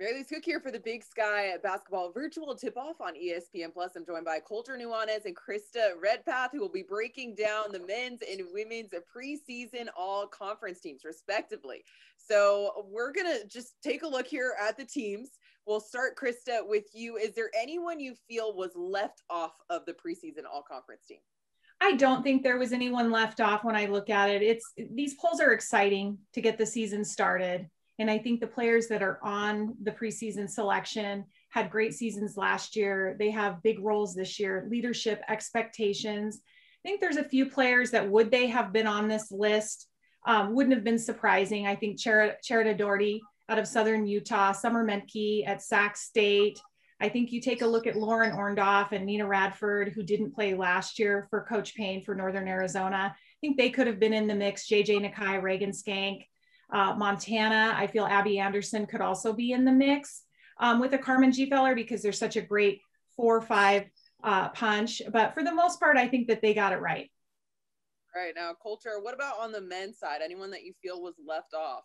Marylee's Cook here for the Big Sky Basketball Virtual Tip-Off on ESPN Plus. I'm joined by Colter Nuanez and Krista Redpath, who will be breaking down the men's and women's preseason all-conference teams, respectively. So we're gonna just take a look here at the teams. We'll start, Krista, with you. Is there anyone you feel was left off of the preseason all-conference team? I don't think there was anyone left off when I look at it. It's these polls are exciting to get the season started. And I think the players that are on the preseason selection had great seasons last year. They have big roles this year, leadership expectations. I think there's a few players that would they have been on this list um, wouldn't have been surprising. I think Cher- Cherita Doherty out of Southern Utah, Summer Menke at Sac State. I think you take a look at Lauren Orndoff and Nina Radford, who didn't play last year for Coach Payne for Northern Arizona. I think they could have been in the mix. JJ Nakai, Reagan Skank. Uh, Montana, I feel Abby Anderson could also be in the mix um, with a Carmen Gfeller because they're such a great four or five uh, punch. But for the most part, I think that they got it right. All right. Now, Colter, what about on the men's side? Anyone that you feel was left off?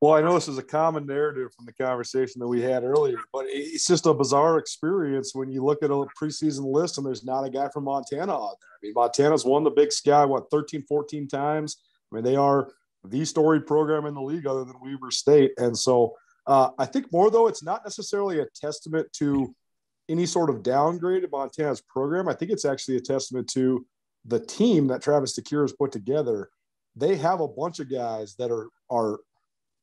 Well, I know this is a common narrative from the conversation that we had earlier, but it's just a bizarre experience when you look at a preseason list and there's not a guy from Montana on there. I mean, Montana's won the big sky, what, 13, 14 times? I mean, they are the storied program in the league other than Weber State. And so uh, I think more, though, it's not necessarily a testament to any sort of downgrade of Montana's program. I think it's actually a testament to the team that Travis DeCuire has put together. They have a bunch of guys that are are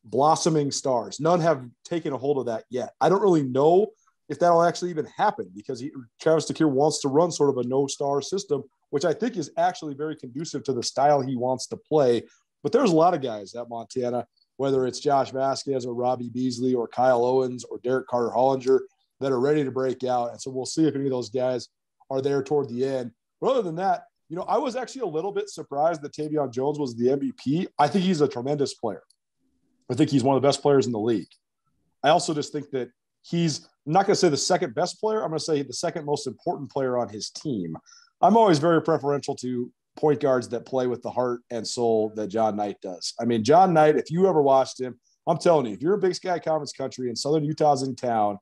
blossoming stars. None have taken a hold of that yet. I don't really know if that'll actually even happen because he, Travis DeCuire wants to run sort of a no star system, which I think is actually very conducive to the style he wants to play, but there's a lot of guys at Montana, whether it's Josh Vasquez or Robbie Beasley or Kyle Owens or Derek Carter Hollinger, that are ready to break out. And so we'll see if any of those guys are there toward the end. But other than that, you know, I was actually a little bit surprised that Tevian Jones was the MVP. I think he's a tremendous player. I think he's one of the best players in the league. I also just think that he's I'm not going to say the second best player. I'm going to say the second most important player on his team. I'm always very preferential to point guards that play with the heart and soul that John Knight does. I mean, John Knight, if you ever watched him, I'm telling you, if you're a Big Sky Conference country and Southern Utah's in town,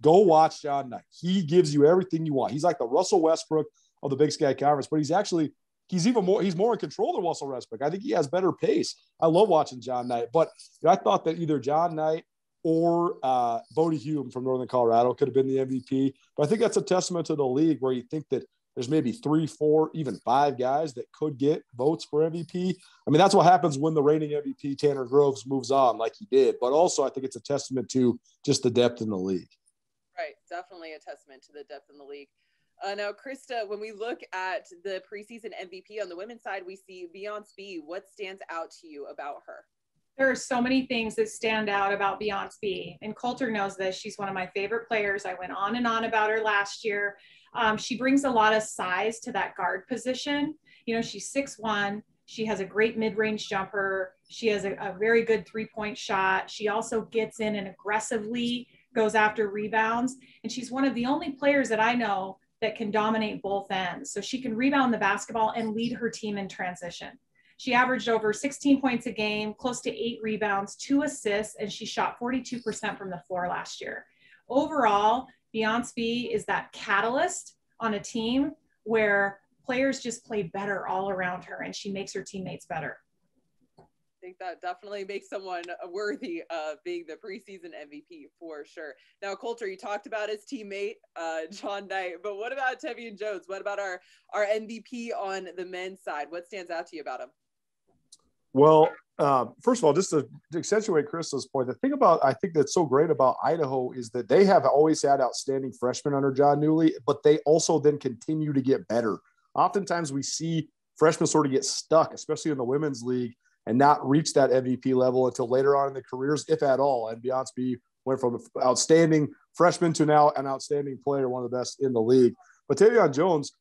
go watch John Knight. He gives you everything you want. He's like the Russell Westbrook of the Big Sky Conference, but he's actually he's even more he's more in control than Russell Westbrook. I think he has better pace. I love watching John Knight, but I thought that either John Knight or uh, Bodie Hume from Northern Colorado could have been the MVP. But I think that's a testament to the league where you think that there's maybe three, four, even five guys that could get votes for MVP. I mean, that's what happens when the reigning MVP Tanner Groves moves on like he did. But also, I think it's a testament to just the depth in the league. Right, definitely a testament to the depth in the league. Uh, now, Krista, when we look at the preseason MVP on the women's side, we see Beyonce Bea. What stands out to you about her? There are so many things that stand out about Beyonce Bea. And Colter knows this. She's one of my favorite players. I went on and on about her last year. Um, she brings a lot of size to that guard position. You know, she's six one. She has a great mid-range jumper. She has a, a very good three-point shot. She also gets in and aggressively goes after rebounds. And she's one of the only players that I know that can dominate both ends. So she can rebound the basketball and lead her team in transition. She averaged over 16 points a game, close to eight rebounds, two assists, and she shot 42% from the floor last year. Overall, Beyonce Bea is that catalyst on a team where players just play better all around her and she makes her teammates better. I think that definitely makes someone worthy of being the preseason MVP for sure. Now, Colter, you talked about his teammate, uh, John Knight, but what about Tevian Jones? What about our, our MVP on the men's side? What stands out to you about him? Well, uh, first of all, just to, accentuate Krista's point, the thing about I think that's so great about Idaho is that they have always had outstanding freshmen under Jon Newlee, but they also then continue to get better. Oftentimes, we see freshmen sort of get stuck, especially in the women's league, and not reach that MVP level until later on in their careers, if at all. And Beyonce went from outstanding freshman to now an outstanding player, one of the best in the league. But Tevian Jones,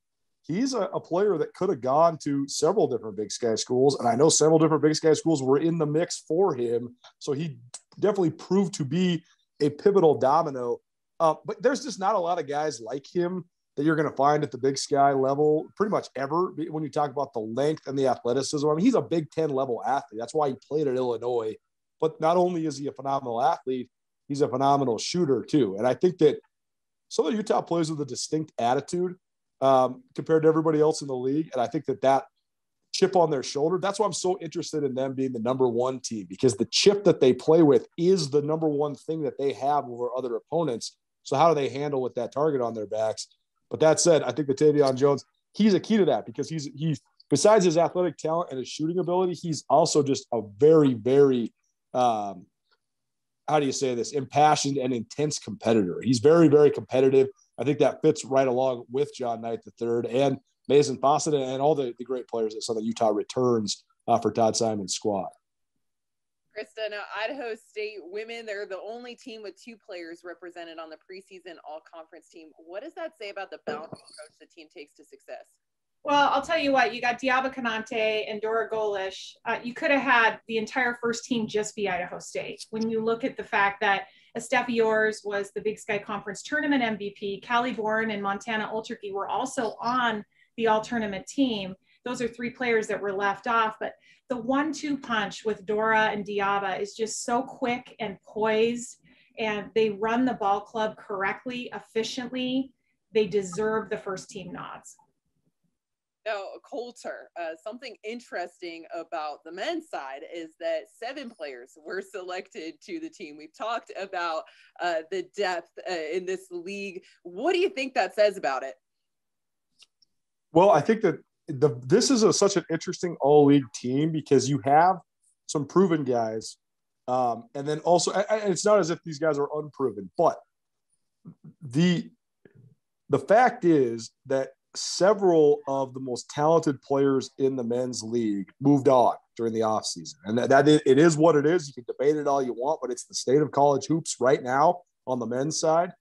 he's a, a player that could have gone to several different Big Sky schools. And I know several different Big Sky schools were in the mix for him. So he definitely proved to be a pivotal domino. Uh, but there's just not a lot of guys like him that you're going to find at the Big Sky level pretty much ever when you talk about the length and the athleticism. I mean, he's a Big Ten level athlete. That's why he played at Illinois. But not only is he a phenomenal athlete, he's a phenomenal shooter too. And I think that Southern Utah plays with a distinct attitude um, compared to everybody else in the league. And I think that that chip on their shoulder, that's why I'm so interested in them being the number one team because the chip that they play with is the number one thing that they have over other opponents. So how do they handle with that target on their backs? But that said, I think that Tevian Jones, he's a key to that because he's he's besides his athletic talent and his shooting ability, he's also just a very, very um, how do you say this impassioned and intense competitor. He's very, very competitive. I think that fits right along with John Knight III and Maizen Fausett and all the, the great players that Southern Utah returns uh, for Todd Simon's squad. Krista, now Idaho State women, they're the only team with two players represented on the preseason all conference team. What does that say about the balanced approach the team takes to success? Well, I'll tell you what, you got Diaba Konate and Dora Goles. Uh, you could have had the entire first team just be Idaho State. When you look at the fact that Estefy Orr was the Big Sky Conference tournament MVP, Callie Bourne and Montana Oltrogge were also on the all tournament team. Those are three players that were left off, but the one two punch with Dora and Diaba is just so quick and poised, and they run the ball club correctly, efficiently. They deserve the first team nods. Now, Colter, uh, something interesting about the men's side is that seven players were selected to the team. We've talked about uh, the depth uh, in this league. What do you think that says about it? Well, I think that the this is a, such an interesting all league team because you have some proven guys, um, and then also it's not as if these guys are unproven, but the the fact is that several of the most talented players in the men's league moved on during the offseason. And that, it is what it is. You can debate it all you want, but it's the state of college hoops right now on the men's side.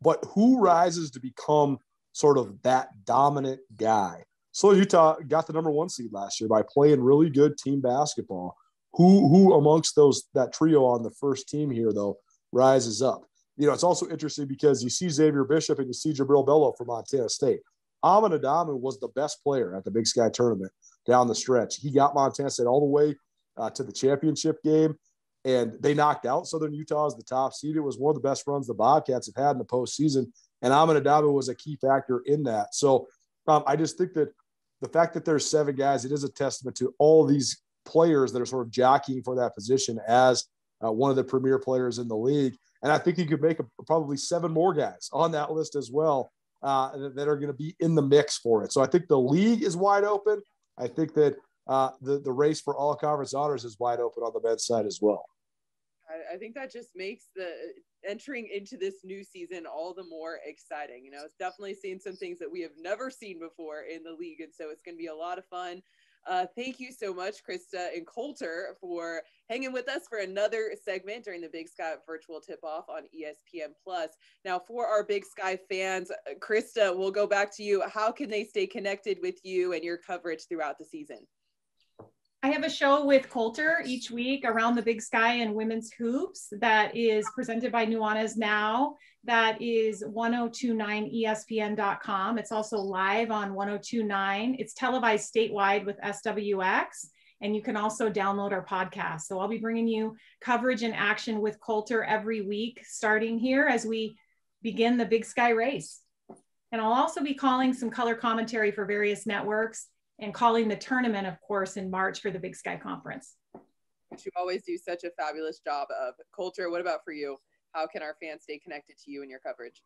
But who rises to become sort of that dominant guy? So Utah got the number one seed last year by playing really good team basketball. Who who amongst those that trio on the first team here though rises up? You know, it's also interesting because you see Xavier Bishop and you see Jubrile Belo from Montana State. Amin Adamu was the best player at the Big Sky tournament down the stretch. He got Montana State all the way uh, to the championship game, and they knocked out Southern Utah as the top seed. It was one of the best runs the Bobcats have had in the postseason, and Amin Adamu was a key factor in that. So um, I just think that the fact that there's seven guys, it is a testament to all these players that are sort of jockeying for that position as uh, one of the premier players in the league. And I think you could make a, probably seven more guys on that list as well uh, that are going to be in the mix for it. So I think the league is wide open. I think that uh, the the race for all conference honors is wide open on the men's side as well. I, think that just makes the entering into this new season all the more exciting. You know, it's definitely seen some things that we have never seen before in the league, and so it's going to be a lot of fun. Uh, thank you so much, Krista and Colter, for hanging with us for another segment during the Big Sky virtual tip off on ESPN Plus. Now, for our Big Sky fans, Krista, we'll go back to you. How can they stay connected with you and your coverage throughout the season? I have a show with Colter each week around the big sky and women's hoops that is presented by Nuanez Now. That is 1029ESPN.com. It's also live on 1029. It's televised statewide with SWX. And you can also download our podcast. So I'll be bringing you coverage and action with Colter every week, starting here as we begin the Big Sky race. And I'll also be calling some color commentary for various networks and calling the tournament, of course, in March for the Big Sky Conference. You always do such a fabulous job of Colter. What about for you? How can our fans stay connected to you and your coverage?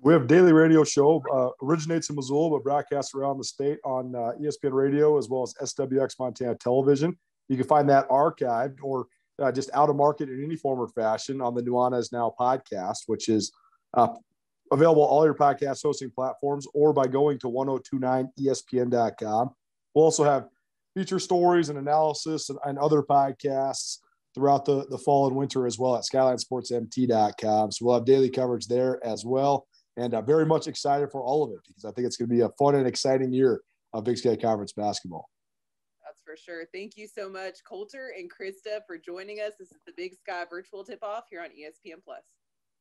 We have daily radio show, uh, originates in Missoula, but broadcasts around the state on uh, ESPN radio as well as SWX Montana Television. You can find that archived or uh, just out of market in any form or fashion on the Nuanez Now podcast, which is uh, available all your podcast hosting platforms or by going to 1029ESPN.com. We'll also have feature stories and analysis and, and other podcasts throughout the, the fall and winter as well at skylinesportsmt.com. So we'll have daily coverage there as well. And I'm very much excited for all of it because I think it's going to be a fun and exciting year of Big Sky Conference basketball. That's for sure. Thank you so much, Colter and Krista, for joining us. This is the Big Sky virtual tip off here on ESPN Plus.